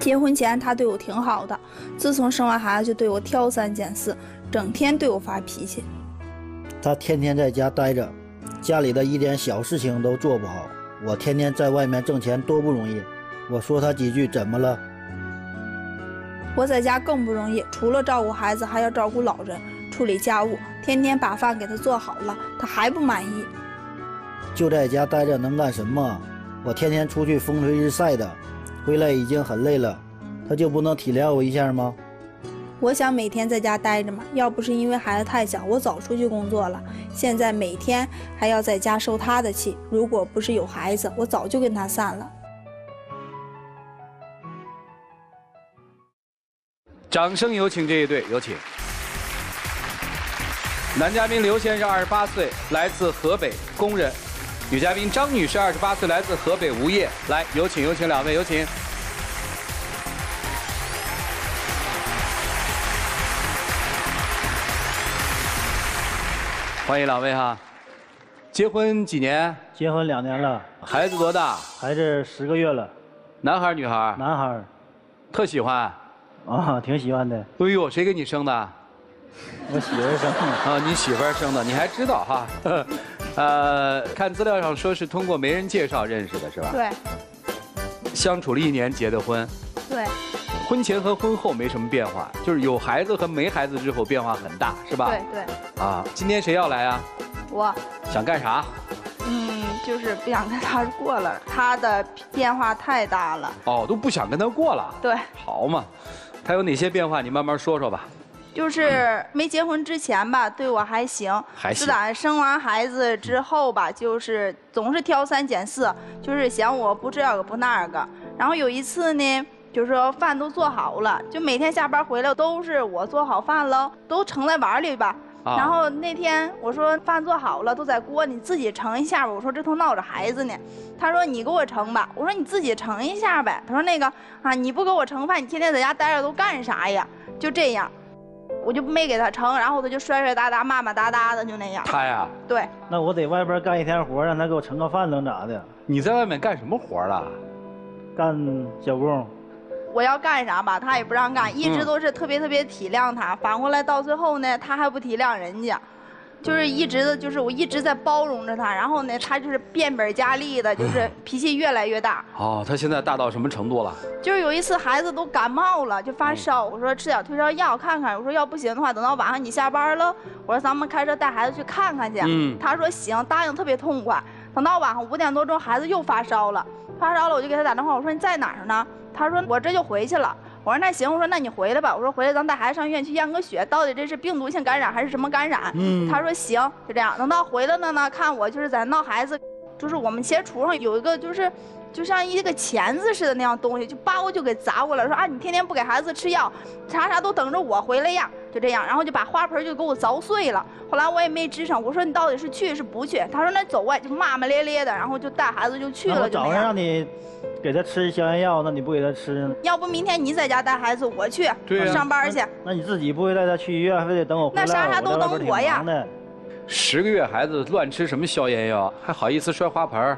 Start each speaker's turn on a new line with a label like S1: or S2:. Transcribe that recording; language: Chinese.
S1: 结婚前他对我挺好的，自从生完孩子就对我挑三拣四，整天对我发脾气。
S2: 他天天在家待着，家里的一点小事情都做不好。我天天在外面挣钱多不容易，我说他几句怎么了？
S1: 我在家更不容易，除了照顾孩子，还要照顾老人，处理家务，天天把饭给他做好了，他还不满意。
S2: 就在家待着能干什么？我天天出去风吹日晒的。回来已经很累了，他就不能体谅我一下吗？
S1: 我想每天在家待着嘛，要不是因为孩子太小，我早出去工作了。现在每天还要在家受他的气，如果不是有孩子，我早就跟他散了。
S3: 掌声有请这一对，有请。男嘉宾刘先生，二十八岁，来自河北，工人。女嘉宾张女士，二十八岁，来自河北无业。来，有请有请两位，有请。欢迎两位哈。结婚几年？
S2: 结婚两年了。
S3: 孩子多大？
S2: 孩子十个月了。
S3: 男孩女孩？
S2: 男孩。
S3: 特喜欢？
S2: 啊，挺喜欢的。
S3: 哎呦，谁给你生的？
S2: 我媳妇生的。
S3: 啊，你媳妇生的，你还知道哈？呃，看资料上说是通过媒人介绍认识的，是吧？
S1: 对。
S3: 相处了一年结的婚。
S1: 对。
S3: 婚前和婚后没什么变化，就是有孩子和没孩子之后变化很大，是吧？
S1: 对对。
S3: 啊，今天谁要来啊？
S1: 我。
S3: 想干啥？
S1: 嗯，就是不想跟他过了，他的变化太大了。哦，
S3: 都不想跟他过了。
S1: 对。
S3: 好嘛，他有哪些变化？你慢慢说说吧。
S1: 就是没结婚之前吧，对我还行。
S3: 还行。
S1: 自打生完孩子之后吧，就是总是挑三拣四，就是嫌我不这个不那个。然后有一次呢，就是说饭都做好了，就每天下班回来都是我做好饭了，都盛在碗里吧。然后那天我说饭做好了，都在锅，你自己盛一下吧。我说这头闹着孩子呢。他说你给我盛吧。我说你自己盛一下呗。他说那个啊，你不给我盛饭，你天天在家待着都干啥呀？就这样。我就没给他盛，然后他就摔摔打打、骂骂哒哒的，就那样。
S3: 他呀？
S1: 对。
S2: 那我在外边干一天活，让他给我盛个饭能咋的？
S3: 你在外面干什么活了？
S2: 干小工。
S1: 我要干啥吧，他也不让干，一直都是特别特别体谅他。反过来到最后呢，他还不体谅人家。就是一直的，就是我一直在包容着他，然后呢，他就是变本加厉的，就是脾气越来越大。
S3: 哦，他现在大到什么程度了？
S1: 就是有一次孩子都感冒了，就发烧，我说吃点退烧药看看。我说要不行的话，等到晚上你下班了，我说咱们开车带孩子去看看去。嗯。他说行，答应特别痛快。等到晚上五点多钟，孩子又发烧了，发烧了我就给他打电话，我说你在哪儿呢？他说我这就回去了。我说那行，我说那你回来吧。我说回来咱带孩子上医院去验个血，到底这是病毒性感染还是什么感染？嗯，他说行，就这样。等到回来了呢，看我就是在闹孩子，就是我们前厨上有一个就是，就像一个钳子似的那样东西，就把我就给砸过来，说啊你天天不给孩子吃药，啥啥都等着我回来呀，就这样。然后就把花盆就给我凿碎了。后来我也没吱声，我说你到底是去是不去？他说那走啊，就骂骂咧咧的，然后就带孩子就去了，早上让你。
S2: 给他吃消炎药，那你不给他吃？
S1: 要不明天你在家带孩子，我去我上班去。
S2: 那你自己不会带他去医院，非得等我回来？
S1: 那啥啥都等我呀。
S3: 十个月孩子乱吃什么消炎药？还好意思摔花盆？